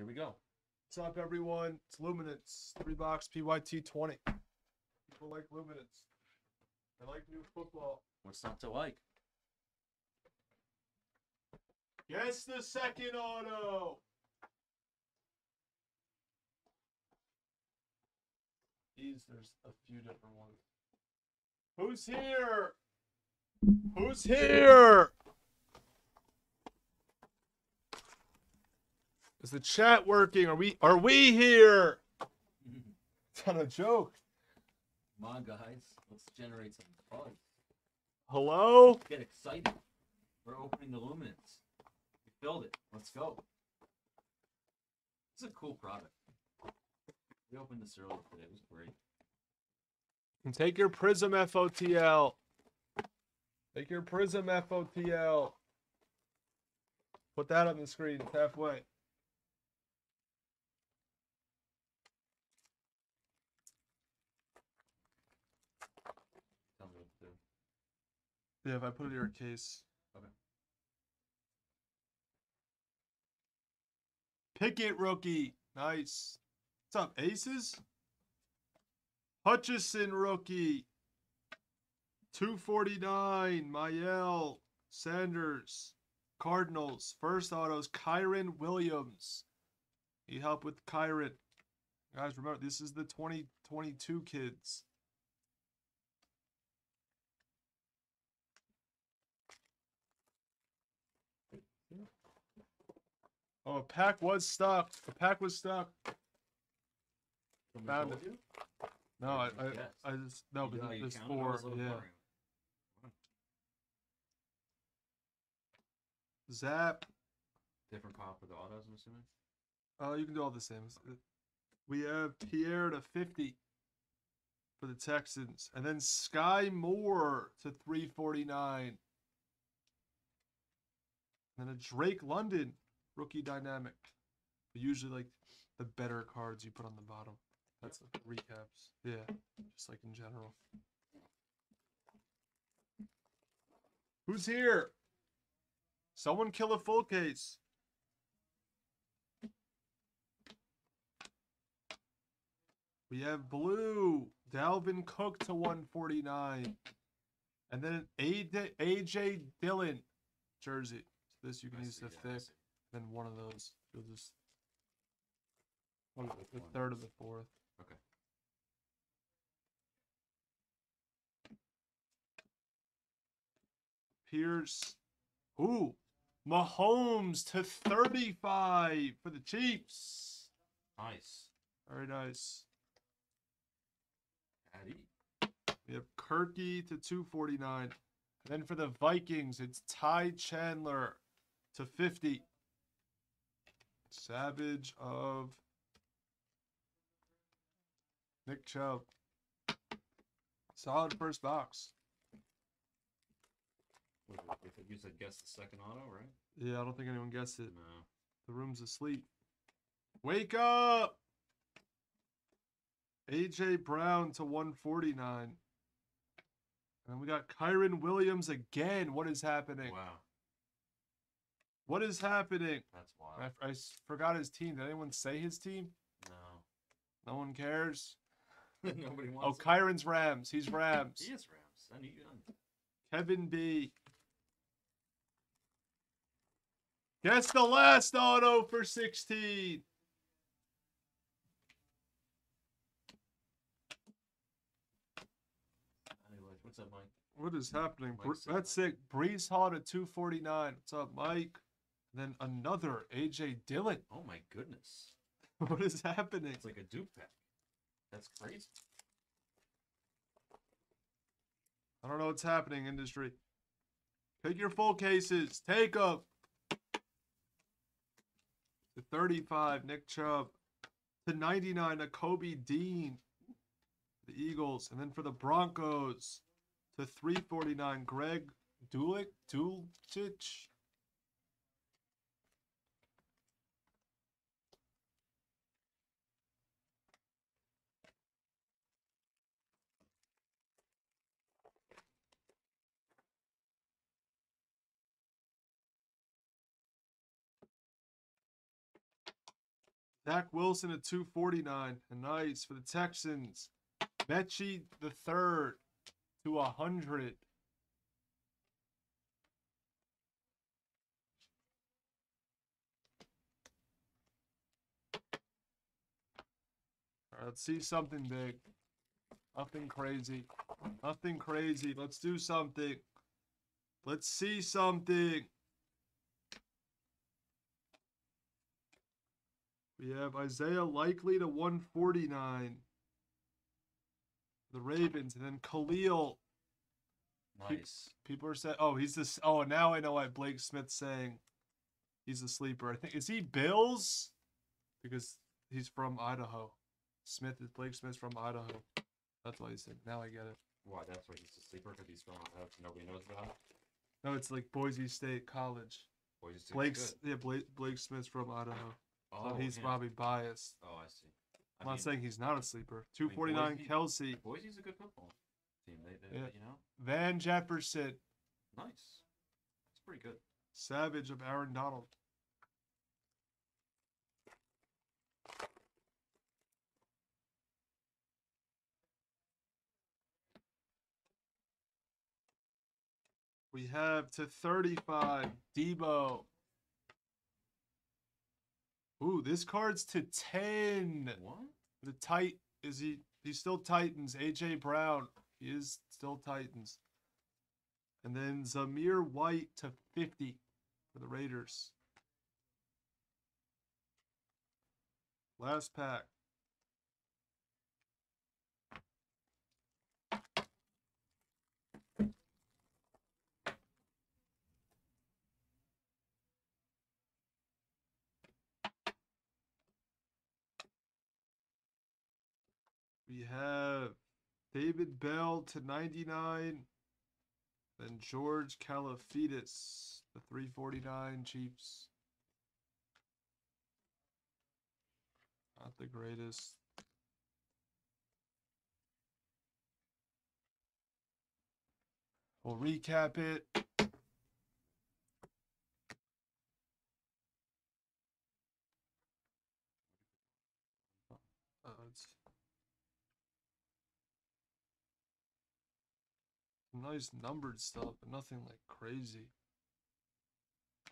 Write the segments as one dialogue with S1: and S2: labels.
S1: Here we go.
S2: What's up, everyone? It's Luminance, three box PYT 20. People like Luminance. They like new football.
S1: What's not to like?
S2: Guess the second auto. These, there's a few different ones. Who's here? Who's here? Is the chat working? Are we are we here? It's not a joke.
S1: Come on, guys. Let's generate some buzz.
S2: Hello?
S1: Get excited. We're opening the luminance. We filled it. Let's go. It's a cool product. We opened this earlier today. It was great.
S2: And take your Prism FOTL. Take your Prism FOTL. Put that on the screen. It's halfway.
S1: Tell me what to do.
S2: Yeah, if I put it in your mm-hmm. case.
S1: Okay.
S2: Pickett rookie. Nice. What's up, Aces? Hutchinson rookie. 249. Mael. Sanders. Cardinals. First autos. Kyren Williams. Need help with Kyren. Guys, remember, this is the 2022 kids. Oh, a pack was stuck. A pack was stuck. Found it. No, I, I,
S1: guess?
S2: I just no,
S1: You-
S2: but
S1: oh, you
S2: there's
S1: counted? I
S2: four.
S1: was a little
S2: Yeah.
S1: worried.
S2: Zap.
S1: Different pile for the autos, I'm assuming.
S2: Oh, you can do all the same. Uh, we have Pierre to 50 for the Texans, and then Skyy Moore to 349. And then a Drake London rookie dynamic. But usually, like the better cards you put on the bottom. That's like recaps. Yeah, just like in general. Who's here? Someone kill a full case. We have blue, Dalvin Cook to 149. And then an AJ, AJ Dillon jersey. So this you can
S1: I
S2: use the thick. Then one of those. You'll just the, the
S1: One.
S2: third of the fourth.
S1: Okay.
S2: Pierce. Ooh. Mahomes to 35 for the Chiefs.
S1: Nice.
S2: Very nice.
S1: Addy.
S2: We have Kirky to 249. And then for the Vikings, it's Ty Chandler to 50. Savage of Nick Chubb. Solid first box.
S1: You said guess the second auto, right?
S2: Yeah, I don't think anyone guessed it.
S1: No.
S2: The room's asleep. Wake up! AJ Brown to 149. And we got Kyren Williams again. What is happening?
S1: Wow.
S2: What is happening?
S1: That's
S2: I,
S1: wild.
S2: I s- forgot his team. Did anyone say his team?
S1: No.
S2: No one cares.
S1: Nobody
S2: Oh,
S1: wants it.
S2: Kyren's Rams. He's Rams.
S1: He is Rams. I knew you.
S2: Kevin B. Guess the last auto for 16.
S1: Anyway, what's up, Mike?
S2: What is happening? Br-
S1: Mike's
S2: That's sick. Breece Hall to 249. What's up, Mike? Then another AJ Dillon.
S1: Oh my goodness.
S2: what is happening?
S1: It's like a dupe pack. That's crazy.
S2: I don't know what's happening, industry. Take your full cases. Take them. To 35, Nick Chubb. To 99, Nakobe Dean. The Eagles. And then for the Broncos, to 349, Greg Dulick. Dulcich. Zach Wilson at 249. And nice for the Texans. Metchie the third to 100. All right, let's see something big. Nothing crazy. Nothing crazy. Let's do something. Let's see something. We have Isaiah Likely to 149. The Ravens, and then Khalil.
S1: Nice.
S2: People are saying, "Oh, he's this." Oh, now I know why Blake Smith's saying he's a sleeper. I think is he Bills because he's from Idaho. Smith is Blake Smith's from Idaho. That's why he's saying. Now I get it.
S3: Why? That's why he's a sleeper because he's from Idaho. Nobody knows about him.
S2: No, it's like Boise State College.
S3: Boy, he's
S2: Blake's yeah, Blake Blake Smith's from Idaho.
S3: Oh,
S2: so he's
S3: him.
S2: probably biased.
S3: Oh, I see. I
S2: I'm not saying he's not a sleeper.
S3: I mean,
S2: 249
S3: Boise-
S2: Kelsey,
S3: Boise's a good football team. They, they
S2: Yeah.
S3: you know,
S2: Van Jefferson,
S3: nice. That's pretty good.
S2: Savage of Aaron Donald. We have to 35 Debo. Ooh, this card's to 10.
S3: What?
S2: The tight is he he's still Titans. AJ Brown. He is still Titans. And then Zamir White to 50 for the Raiders. Last pack. We have David Bell to 99. Then George Karlaftis, the 349 Chiefs. Not the greatest. We'll recap it. Uh, it's nice numbered stuff, but nothing like crazy.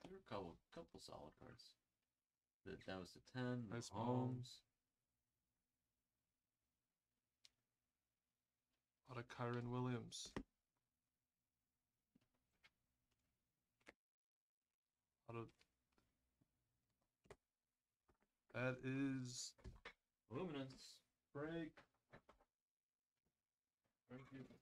S3: There were a couple, couple solid cards. That, that was the ten.
S2: Nice
S3: Mahomes.
S2: Mahomes. A lot of Kyren Williams. A lot of that is
S3: Luminance.
S2: break.
S3: Thank you.